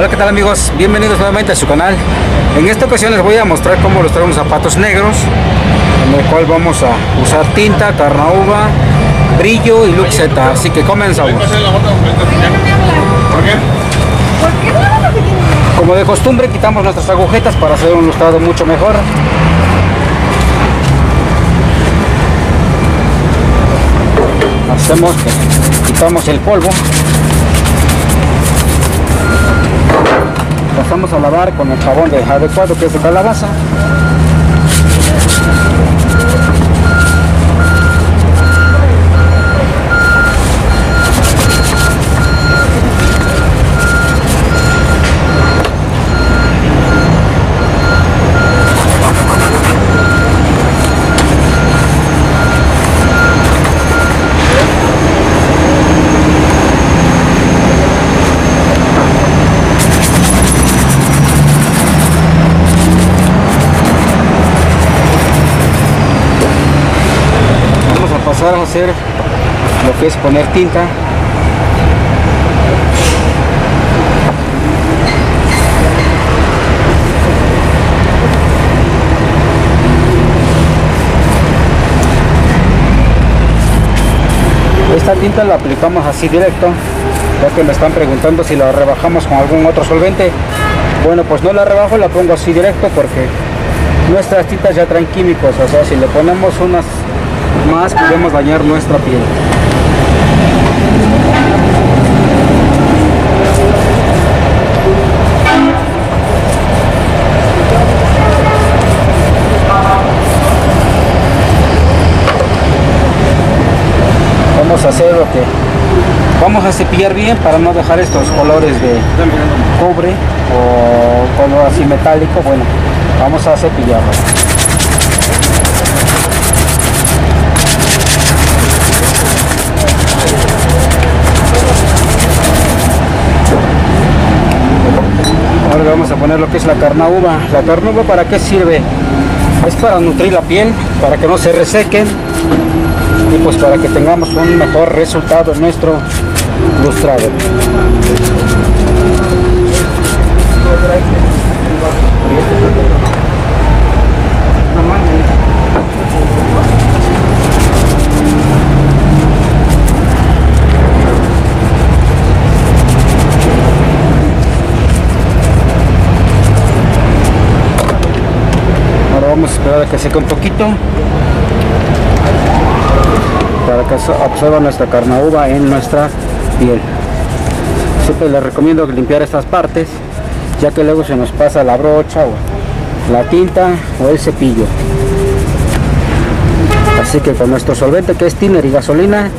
Hola qué tal amigos, bienvenidos nuevamente a su canal. En esta ocasión les voy a mostrar cómo los unos zapatos negros En el cual vamos a usar tinta, carnauba, brillo y look Z. Así que comenzamos. Como de costumbre quitamos nuestras agujetas para hacer un lustrado mucho mejor. Hacemos que quitamos el polvo pasamos a lavar con el jabón de adecuado que es de calabaza hacer lo que es poner tinta. Esta tinta la aplicamos así directo ya que me están preguntando si la rebajamos con algún otro solvente. Bueno pues no la rebajo la pongo así directo porque nuestras tintas ya traen químicos o sea si le ponemos unas más podemos dañar nuestra piel. Vamos a hacer lo que vamos a cepillar bien para no dejar estos colores de cobre o color así metálico bueno vamos a cepillarlo Ahora vamos a poner lo que es la carnauba. ¿La carnauba para qué sirve? Es para nutrir la piel, para que no se resequen y pues para que tengamos un mejor resultado en nuestro lustrado. Vamos a esperar a que seque un poquito. Para que absorba nuestra carnauba en nuestra piel. Siempre les recomiendo limpiar estas partes ya que luego se nos pasa la brocha o la tinta o el cepillo. Así que con nuestro solvente que es thinner y gasolina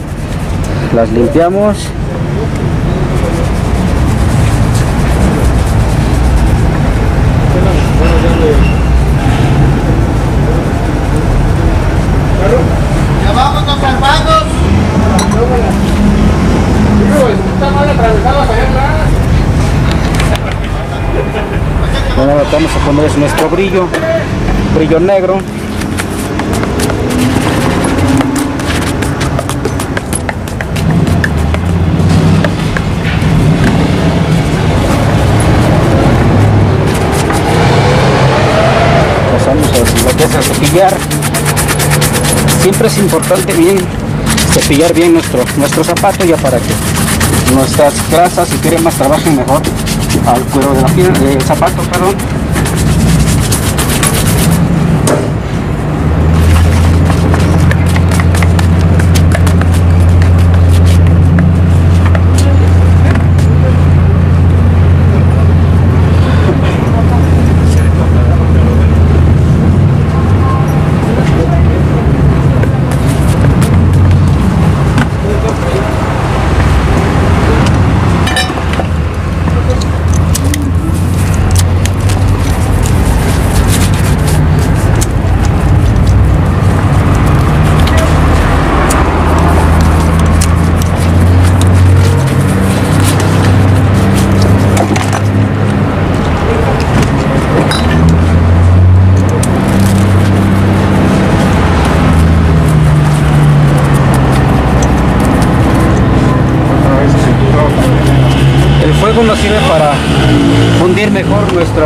las limpiamos Vamos a poner nuestro brillo, brillo negro. Pasamos a lo a cepillar. Siempre es importante bien cepillar bien nuestro, nuestro zapato ya para que nuestras grasas y cremas trabajen mejor al cuero de la piel, del zapato, perdón.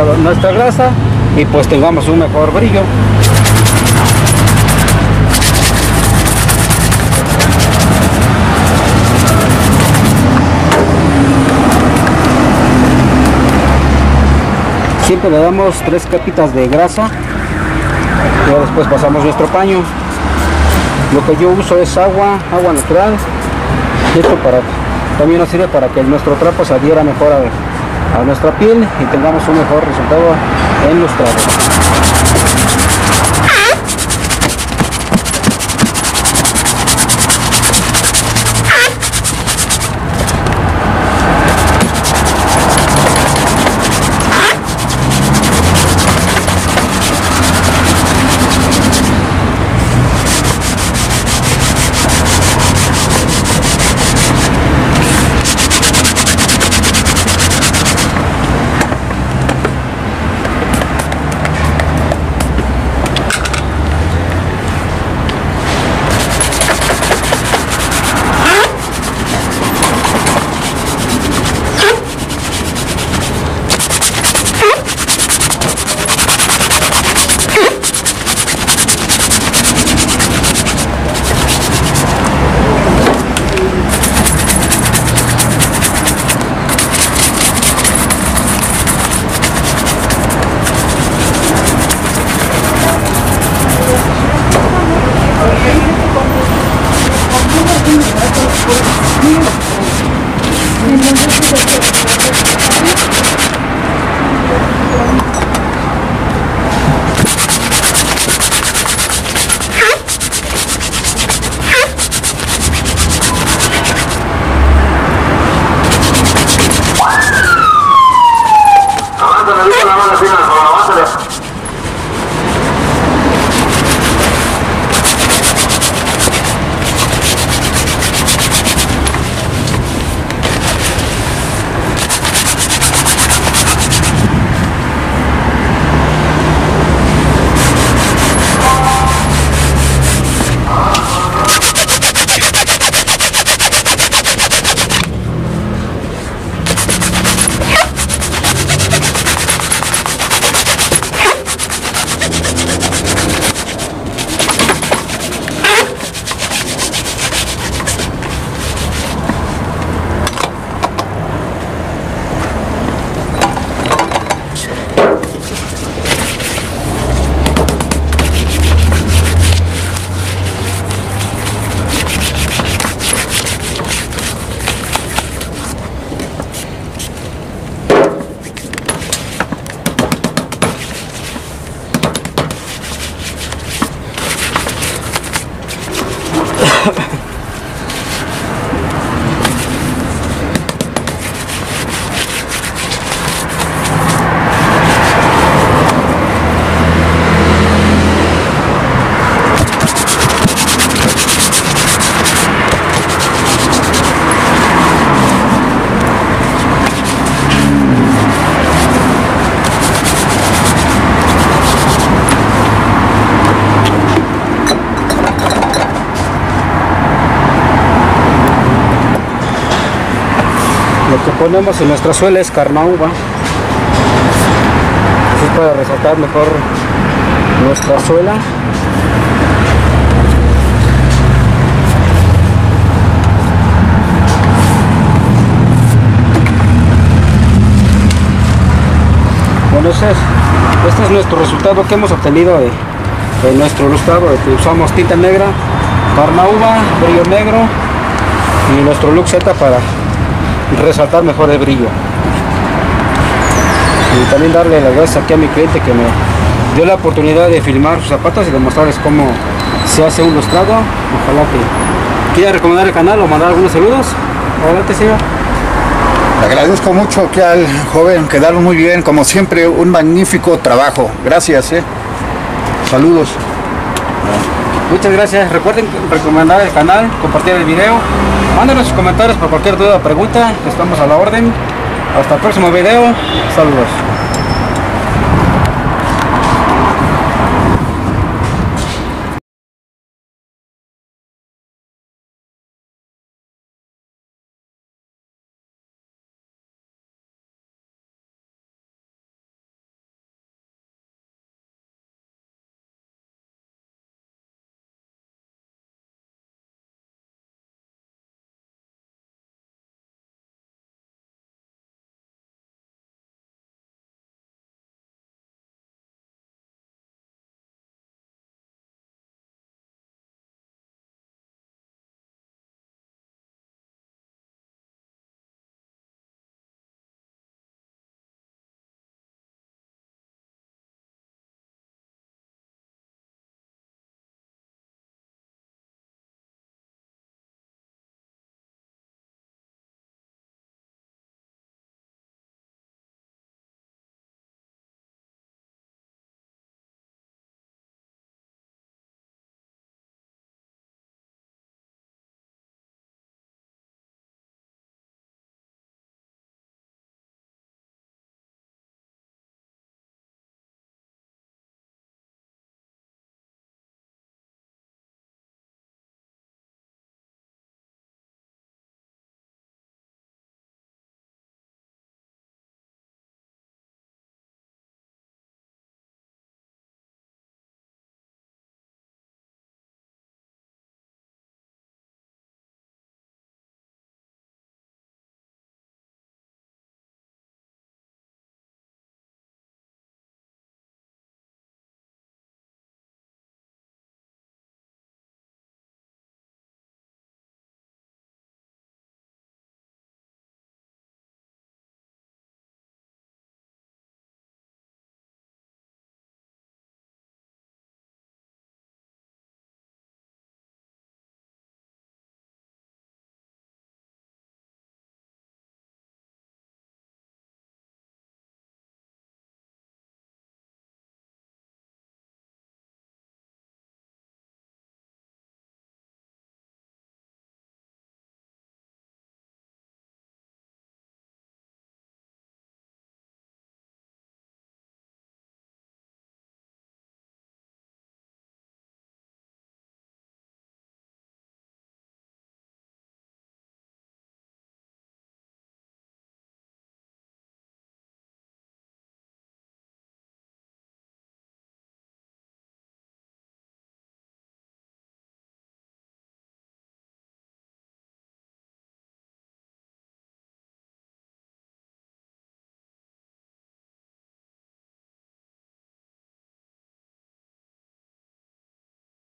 Nuestra, grasa y pues tengamos un mejor brillo. Siempre le damos tres capitas de grasa y después pasamos nuestro paño. Lo que yo uso es agua, agua natural. Esto para, también nos sirve para que nuestro trapo se adhiera mejor a, a nuestra piel y tengamos un mejor resultado en los trapos. Que ponemos en nuestra suela es carna uva. Así para resaltar mejor nuestra suela. Bueno, ese es, este es nuestro resultado que hemos obtenido de, de nuestro lustrado, de que usamos tinta negra, carna uva, brillo negro y nuestro look Z para resaltar mejor el brillo. Y también darle las gracias aquí a mi cliente que me dio la oportunidad de filmar sus zapatos y demostrarles cómo se hace un lustrado. Ojalá que quiera recomendar el canal o mandar algunos saludos. Adelante, señor. Le agradezco mucho que al joven quedaron muy bien, como siempre, un magnífico trabajo. Gracias, eh. Saludos. Muchas gracias. Recuerden recomendar el canal, compartir el video. Mándenos sus comentarios por cualquier duda o pregunta. Estamos a la orden. Hasta el próximo video. Saludos.